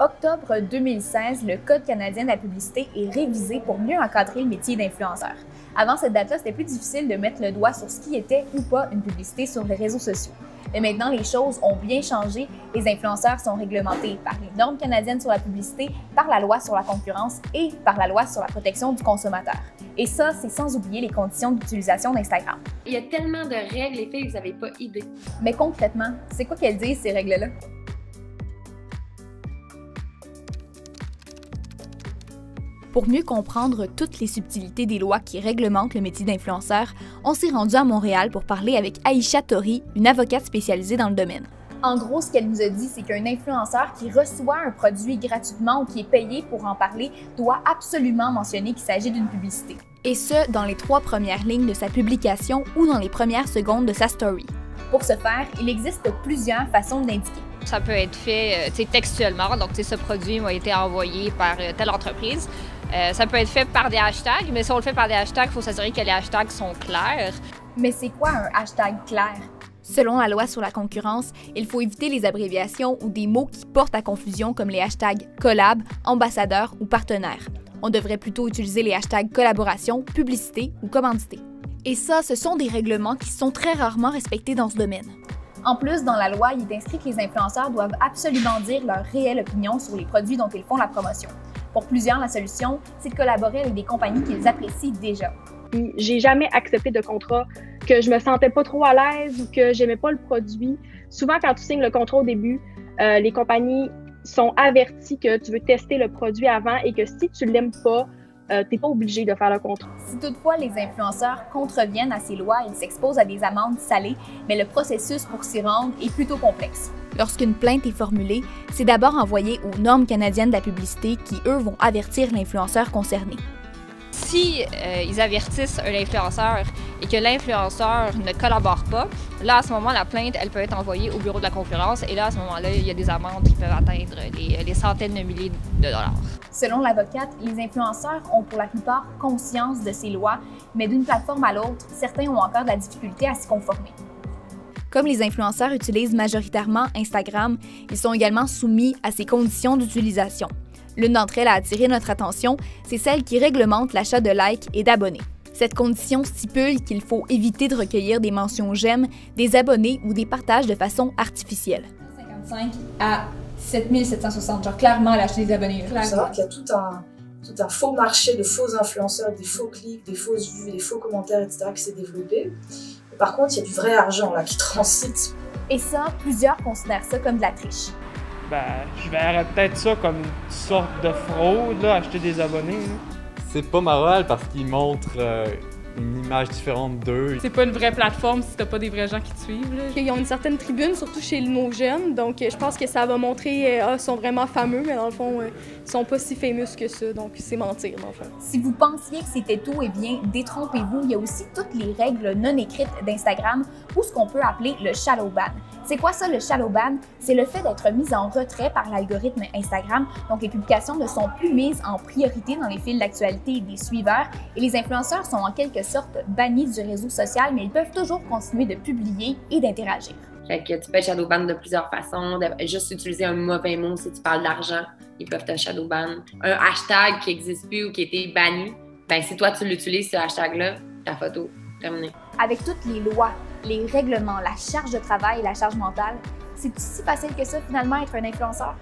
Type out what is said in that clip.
octobre 2016, le Code canadien de la publicité est révisé pour mieux encadrer le métier d'influenceur. Avant cette date-là, c'était plus difficile de mettre le doigt sur ce qui était ou pas une publicité sur les réseaux sociaux. Mais maintenant, les choses ont bien changé. Les influenceurs sont réglementés par les normes canadiennes sur la publicité, par la loi sur la concurrence et par la loi sur la protection du consommateur. Et ça, c'est sans oublier les conditions d'utilisation d'Instagram. Il y a tellement de règles, les filles, vous n'avez pas idée. Mais concrètement, c'est quoi qu'elles disent, ces règles-là? Pour mieux comprendre toutes les subtilités des lois qui réglementent le métier d'influenceur, on s'est rendu à Montréal pour parler avec Aïcha Tori, une avocate spécialisée dans le domaine. En gros, ce qu'elle nous a dit, c'est qu'un influenceur qui reçoit un produit gratuitement ou qui est payé pour en parler doit absolument mentionner qu'il s'agit d'une publicité. Et ce, dans les trois premières lignes de sa publication ou dans les premières secondes de sa story. Pour ce faire, il existe plusieurs façons d'indiquer. Ça peut être fait euh, textuellement, donc ce produit m'a été envoyé par euh, telle entreprise. Euh, ça peut être fait par des hashtags, mais si on le fait par des hashtags, il faut s'assurer que les hashtags sont clairs. Mais c'est quoi un hashtag clair? Selon la loi sur la concurrence, il faut éviter les abréviations ou des mots qui portent à confusion comme les hashtags collab, ambassadeur ou partenaire. On devrait plutôt utiliser les hashtags collaboration, publicité ou commandité. Et ça, ce sont des règlements qui sont très rarement respectés dans ce domaine. En plus, dans la loi, il est inscrit que les influenceurs doivent absolument dire leur réelle opinion sur les produits dont ils font la promotion. Pour plusieurs, la solution, c'est de collaborer avec des compagnies qu'ils apprécient déjà. J'ai jamais accepté de contrat que je me sentais pas trop à l'aise ou que j'aimais pas le produit. Souvent, quand tu signes le contrat au début, euh, les compagnies sont averties que tu veux tester le produit avant et que si tu l'aimes pas, euh, tu n'es pas obligé de faire le contrat. Si toutefois les influenceurs contreviennent à ces lois, ils s'exposent à des amendes salées, mais le processus pour s'y rendre est plutôt complexe. Lorsqu'une plainte est formulée, c'est d'abord envoyé aux normes canadiennes de la publicité qui, eux, vont avertir l'influenceur concerné. Si euh, ils avertissent un influenceur et que l'influenceur ne collabore pas, là, à ce moment, la plainte, elle peut être envoyée au bureau de la concurrence et là, à ce moment-là, il y a des amendes qui peuvent atteindre les, centaines de milliers de dollars. Selon l'avocate, les influenceurs ont pour la plupart conscience de ces lois, mais d'une plateforme à l'autre, certains ont encore de la difficulté à s'y conformer. Comme les influenceurs utilisent majoritairement Instagram, ils sont également soumis à ces conditions d'utilisation. L'une d'entre elles a attiré notre attention, c'est celle qui réglemente l'achat de likes et d'abonnés. Cette condition stipule qu'il faut éviter de recueillir des mentions j'aime, des abonnés ou des partages de façon artificielle. 55 à 7760, genre clairement l'acheter des abonnés. Il faut savoir qu'il y a tout un, tout un faux marché de faux influenceurs, des faux clics, des fausses vues, des faux commentaires, etc. qui s'est développé. Par contre, il y a du vrai argent là qui transite. Et ça, plusieurs considèrent ça comme de la triche. Ben, je verrais peut-être ça comme une sorte de fraude, là, acheter des abonnés. C'est pas moral parce qu'ils montrent euh, une image différente d'eux. C'est pas une vraie plateforme si t'as pas des vrais gens qui te suivent. Là. Ils ont une certaine tribune, surtout chez nos jeunes, donc euh, je pense que ça va montrer, euh, ah, ils sont vraiment fameux, mais dans le fond, euh, ils sont pas si fameux que ça, donc c'est mentir, dans le fond. Si vous pensiez que c'était tout, eh bien, détrompez-vous, il y a aussi toutes les règles non écrites d'Instagram ou ce qu'on peut appeler le shadow ban. C'est quoi ça, le shadow ban? C'est le fait d'être mis en retrait par l'algorithme Instagram, donc les publications ne sont plus mises en priorité dans les fils d'actualité des suiveurs et les influenceurs sont en quelque sorte bannis du réseau social, mais ils peuvent toujours continuer de publier et d'interagir. Fait que tu peux être ban de plusieurs façons, de juste utiliser un mauvais mot si tu parles d'argent, ils peuvent te shadowban. Un hashtag qui n'existe plus ou qui a été banni, ben si toi tu l'utilises ce hashtag-là, ta photo, terminée. Avec toutes les lois, les règlements, la charge de travail et la charge mentale, c'est si facile que ça finalement être un influenceur?